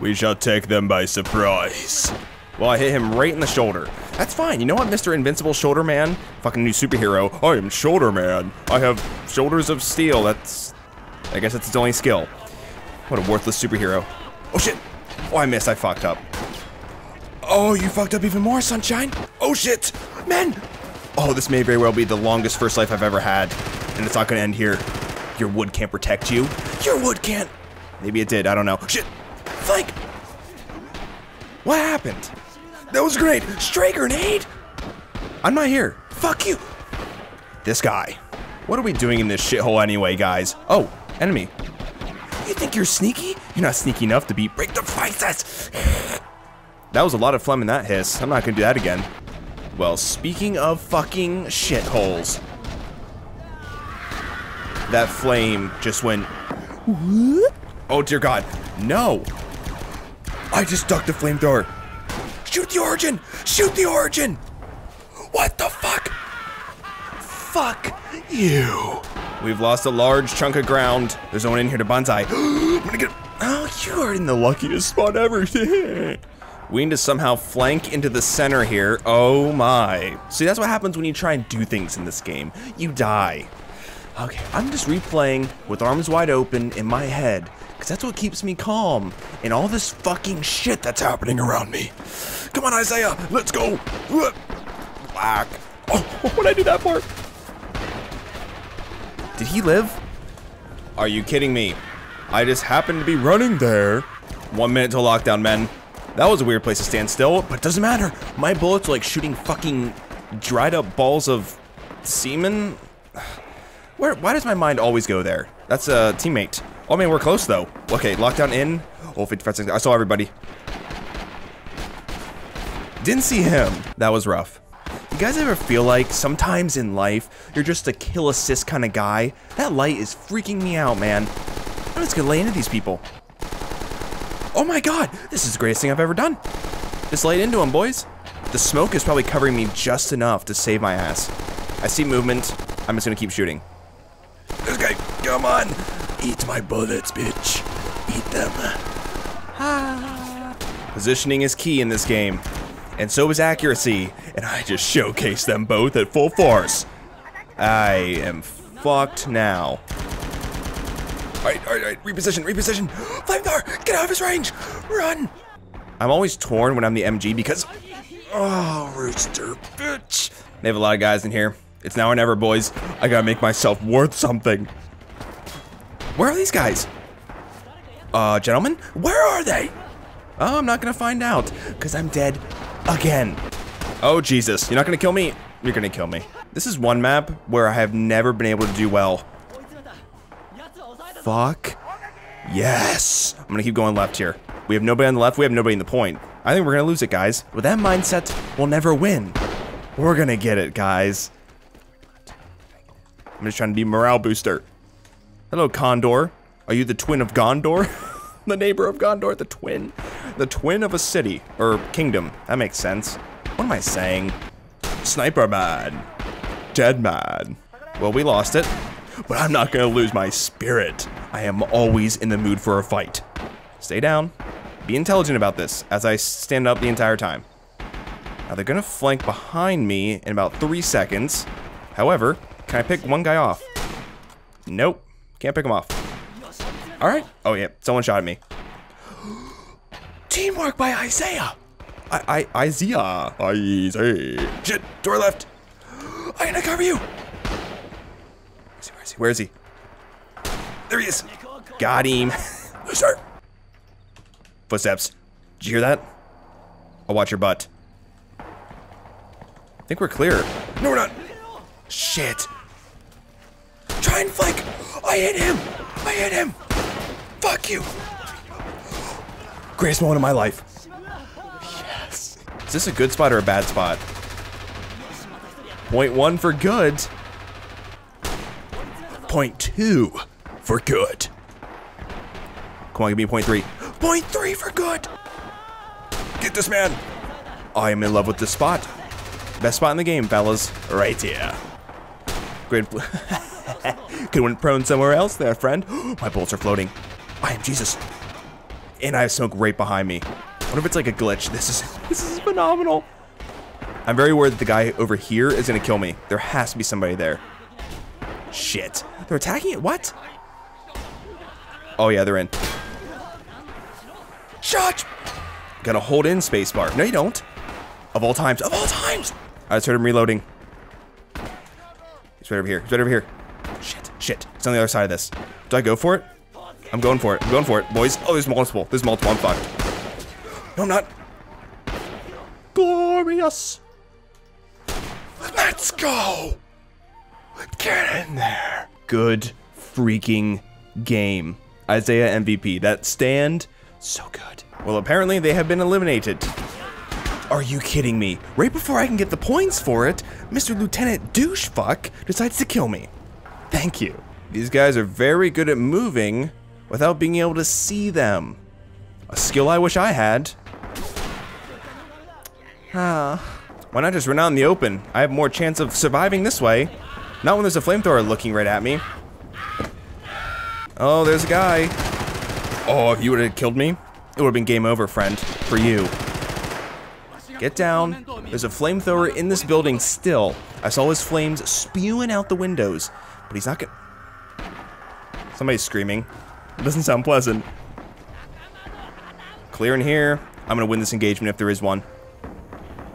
We shall take them by surprise. Well, I hit him right in the shoulder. That's fine. You know what, Mr. Invincible Shoulder Man? Fucking new superhero. I am Shoulder Man. I have shoulders of steel. That's... I guess that's his only skill. What a worthless superhero. Oh, shit. Oh, I missed. I fucked up. Oh, you fucked up even more, Sunshine. Oh, shit. Men. Oh, this may very well be the longest first life I've ever had. And it's not to end here. Your wood can't protect you. Your wood can't. Maybe it did. I don't know. Shit. Flank. What happened? That was great. Stray grenade. I'm not here. Fuck you. This guy. What are we doing in this shithole anyway, guys? Oh, enemy. You think you're sneaky? You're not sneaky enough to beat Break the Princess. That was a lot of phlegm in that hiss. I'm not gonna do that again. Well, speaking of fucking shitholes. That flame just went... Oh dear god. No. I just ducked the flamethrower. Shoot the origin! Shoot the origin! What the fuck? Fuck you. We've lost a large chunk of ground. There's no one in here to banzai. I'm gonna get... Oh, you are in the luckiest spot ever. we need to somehow flank into the center here. Oh my. See, that's what happens when you try and do things in this game. You die. Okay, I'm just replaying with arms wide open in my head because that's what keeps me calm in all this fucking shit that's happening around me. Come on, Isaiah, let's go. Black. Oh, what'd I do that for? Did he live? Are you kidding me? I just happened to be running there. One minute till lockdown, men. That was a weird place to stand still, but it doesn't matter. My bullets are like shooting fucking dried up balls of semen. Where, why does my mind always go there? That's a teammate. Oh man, we're close though. Okay, lockdown in. Oh, 55 seconds. I saw everybody. Didn't see him. That was rough. You guys ever feel like sometimes in life, you're just a kill assist kind of guy? That light is freaking me out, man. I'm just gonna lay into these people. Oh my god, this is the greatest thing I've ever done. Just laid into him, boys. The smoke is probably covering me just enough to save my ass. I see movement. I'm just gonna keep shooting. This guy, come on. Eat my bullets, bitch. Eat them. Ah. Positioning is key in this game. And so is accuracy. And I just showcased them both at full force. I am fucked now. Alright, alright, alright. Reposition, reposition. Flamethrower, get out of his range. Run. I'm always torn when I'm the MG because... Oh, Rooster, bitch. They have a lot of guys in here. It's now or never, boys. I gotta make myself worth something. Where are these guys? Uh, gentlemen? Where are they? Oh, I'm not gonna find out, because I'm dead again. Oh, Jesus. You're not gonna kill me? You're gonna kill me. This is one map where I have never been able to do well. Fuck. Yes. I'm gonna keep going left here. We have nobody on the left. We have nobody in the point. I think we're gonna lose it, guys. With that mindset, we'll never win. We're gonna get it, guys. I'm just trying to be morale booster. Hello, Condor. Are you the twin of Gondor? the neighbor of Gondor, the twin? The twin of a city, or kingdom. That makes sense. What am I saying? Sniper man. Dead man. Well, we lost it. But I'm not gonna lose my spirit. I am always in the mood for a fight. Stay down. Be intelligent about this, as I stand up the entire time. Now they're gonna flank behind me in about three seconds. However, can I pick one guy off? Nope. Can't pick him off. Alright. Oh, yeah. Someone shot at me. Teamwork by Isaiah. I, I, Isaiah. Isaiah. Shit. Door left. I'm gonna cover you. Where is he? Where is he? There he is. Got him. Start. Footsteps. Did you hear that? I'll watch your butt. I think we're clear. No, we're not. Shit. Try and flank. I hit him. I hit him. Fuck you. Greatest moment of my life. Yes. Is this a good spot or a bad spot? Point one for good. Point two for good. Come on, give me point three. Point three for good. Get this man. I am in love with this spot. Best spot in the game, fellas. Right here. Great. Could went prone somewhere else there, friend. My bolts are floating. I am Jesus. And I have smoke right behind me. What if it's like a glitch? This is this is phenomenal. I'm very worried that the guy over here is gonna kill me. There has to be somebody there. Shit. They're attacking it? What? Oh yeah, they're in. Shot! Gotta hold in spacebar. No, you don't. Of all times. Of all times! I just heard him reloading. He's right over here. He's right over here. Shit. It's on the other side of this. Do I go for it? I'm going for it. I'm going for it, boys. Oh, there's multiple. There's multiple. I'm fucked. No, I'm not. Glorious. Let's go. Get in there. Good freaking game. Isaiah MVP. That stand, so good. Well, apparently they have been eliminated. Are you kidding me? Right before I can get the points for it, Mr. Lieutenant Douchefuck decides to kill me. Thank you. These guys are very good at moving without being able to see them. A skill I wish I had. Ah. Why not just run out in the open? I have more chance of surviving this way. Not when there's a flamethrower looking right at me. Oh, there's a guy. Oh, if you would have killed me, it would have been game over, friend. For you. Get down. There's a flamethrower in this building still. I saw his flames spewing out the windows. But he's not gonna... Somebody's screaming. It doesn't sound pleasant. Clear in here. I'm gonna win this engagement if there is one.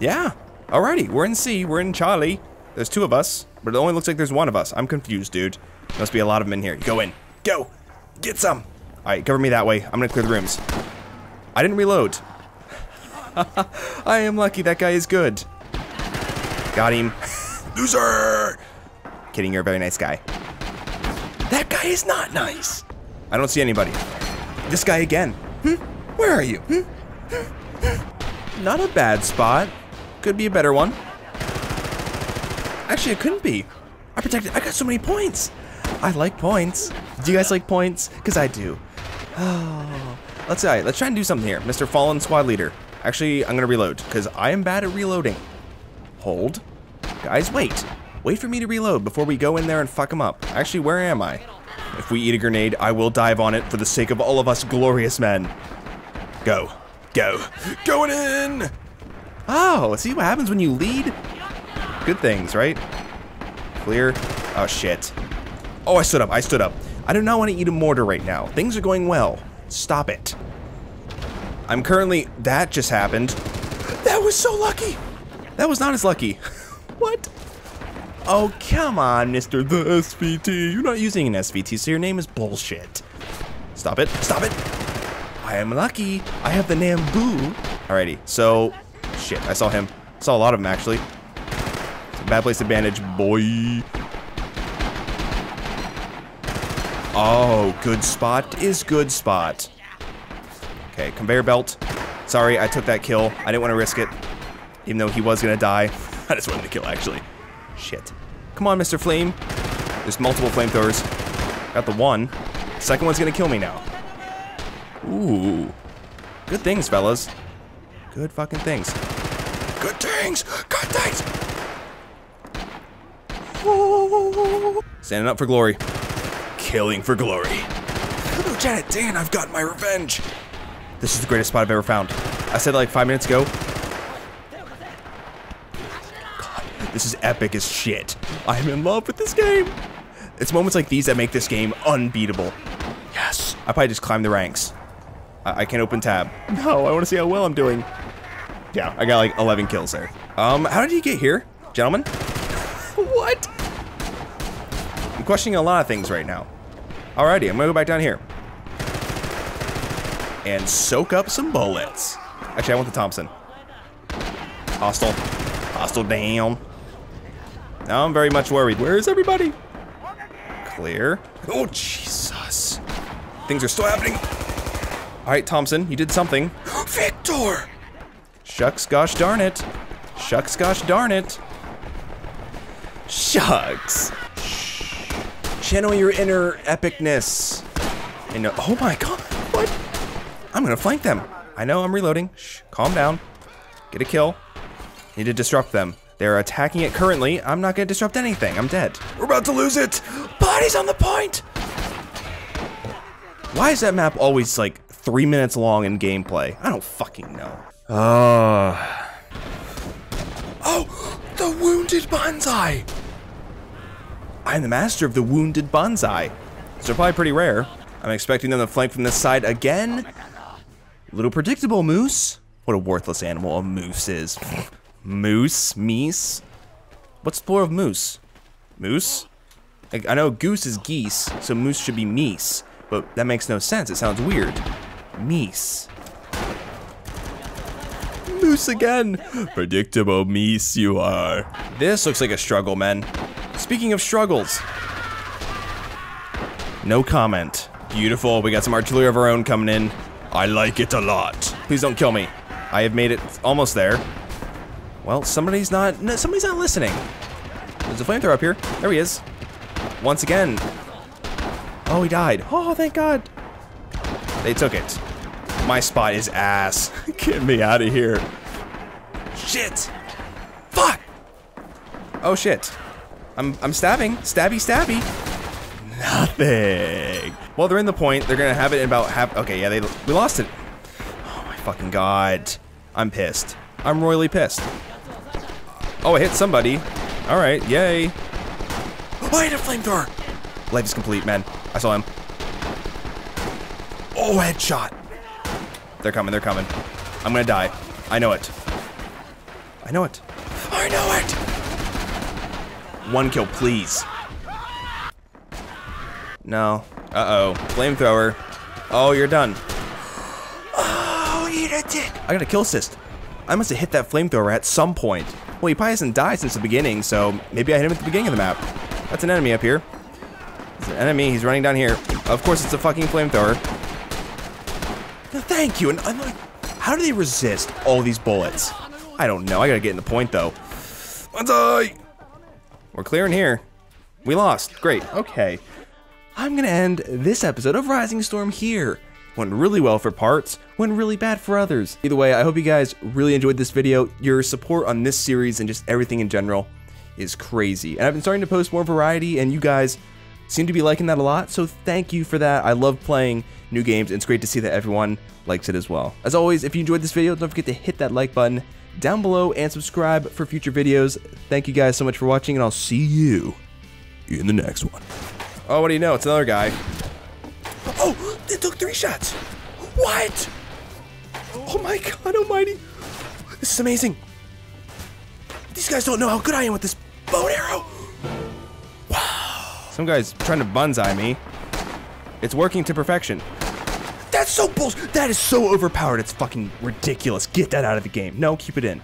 Yeah. Alrighty, we're in C, we're in Charlie. There's two of us, but it only looks like there's one of us. I'm confused, dude. Must be a lot of them in here. Go in. Go! Get some! Alright, cover me that way. I'm gonna clear the rooms. I didn't reload. I am lucky that guy is good. Got him. Loser! Kidding, you're a very nice guy. That guy is not nice. I don't see anybody. This guy again. Hmm? Where are you? Hmm? Hmm? Not a bad spot. Could be a better one. Actually, it couldn't be. I protected. I got so many points. I like points. Do you guys like points? Because I do. Oh. Let's see. Let's try and do something here. Mr. Fallen Squad Leader. Actually, I'm going to reload because I am bad at reloading. Hold. Guys, wait. Wait for me to reload before we go in there and fuck them up. Actually, where am I? If we eat a grenade, I will dive on it for the sake of all of us glorious men. Go. Go. Going in! Oh, see what happens when you lead? Good things, right? Clear. Oh, shit. Oh, I stood up. I stood up. I do not want to eat a mortar right now. Things are going well. Stop it. I'm currently... That just happened. That was so lucky. That was not as lucky. what? Oh, come on, Mr. The SVT. You're not using an SVT, so your name is bullshit. Stop it. Stop it. I am lucky. I have the Nambu. Alrighty, so... Shit, I saw him. Saw a lot of them, actually. It's a bad place to bandage, boy. Oh, good spot is good spot. Okay, conveyor belt. Sorry, I took that kill. I didn't want to risk it. Even though he was going to die. I just wanted to kill, actually. Shit. Come on, Mr. Flame. There's multiple flamethrowers. Got the one. Second one's to kill me now. Ooh. Good things, fellas. Good fucking things. Good things! Good things! Standing up for glory. Killing for glory. Lieutenant Dan, I've got my revenge. This is the greatest spot I've ever found. I said like five minutes ago. God, this is epic as shit. I'm in love with this game. It's moments like these that make this game unbeatable. Yes. I probably just climbed the ranks. I, I can't open tab. No, I want to see how well I'm doing. Yeah, I got like 11 kills there. Um, how did you get here, gentlemen? what? I'm questioning a lot of things right now. Alrighty, I'm gonna go back down here. And soak up some bullets. Actually, I want the Thompson. Hostile. Hostile down. Now I'm very much worried. Where is everybody? Clear. Oh, Jesus. Things are still happening. All right, Thompson, you did something. Victor! Shucks gosh darn it. Shucks gosh darn it. Shucks. Channel your inner epicness. And oh my god, what? I'm gonna flank them. I know I'm reloading. Shh, calm down. Get a kill. Need to disrupt them. They're attacking it currently. I'm not gonna disrupt anything. I'm dead. We're about to lose it. Bodies on the point. Why is that map always like three minutes long in gameplay. I don't fucking know. Uh... Oh, the wounded banzai! I'm the master of the wounded banzai. So probably pretty rare. I'm expecting them to flank from this side again. Little predictable, Moose. What a worthless animal a moose is. Moose? Meese? What's the plural of moose? Moose? I know goose is geese, so moose should be meese. But that makes no sense. It sounds weird. Meese. Moose again. Predictable meese you are. This looks like a struggle, men. Speaking of struggles. No comment. Beautiful. We got some artillery of our own coming in. I like it a lot. Please don't kill me. I have made it almost there. Well, somebody's not, no, somebody's not listening. There's a flamethrower up here. There he is. Once again. Oh, he died. Oh, thank God. They took it. My spot is ass. Get me out of here. Shit. Fuck. Oh, shit. I'm, I'm stabbing. Stabby, stabby. Nothing. Well, they're in the point. They're gonna have it in about half. Okay, yeah, they we lost it. Oh my fucking god. I'm pissed. I'm royally pissed. Oh, I hit somebody. All right, yay. Oh, I hit a flamethrower. Life is complete, man. I saw him. Oh, headshot. They're coming. They're coming. I'm gonna die. I know it. I know it. I know it. One kill, please. No. Uh-oh. Flamethrower. Oh, you're done. Oh, eat a dick. I got a kill assist. I must have hit that flamethrower at some point. Well, he probably hasn't died since the beginning, so maybe I hit him at the beginning of the map. That's an enemy up here. It's an enemy. He's running down here. Of course, it's a fucking flamethrower. No, thank you. And I'm like, how do they resist all these bullets? I don't know. I gotta get in the point, though. Banzai! We're clearing here. We lost. Great. Okay. I'm gonna end this episode of Rising Storm here. Went really well for parts, went really bad for others. Either way, I hope you guys really enjoyed this video. Your support on this series and just everything in general is crazy. And I've been starting to post more variety and you guys seem to be liking that a lot, so thank you for that. I love playing new games and it's great to see that everyone likes it as well. As always, if you enjoyed this video, don't forget to hit that like button down below and subscribe for future videos. Thank you guys so much for watching and I'll see you in the next one. Oh, what do you know? It's another guy. Oh, they took three shots. What? Oh my god almighty. This is amazing. These guys don't know how good I am with this bow and arrow. Wow. Some guy's trying to banzai me. It's working to perfection. That's so bullshit. That is so overpowered. It's fucking ridiculous. Get that out of the game. No, keep it in.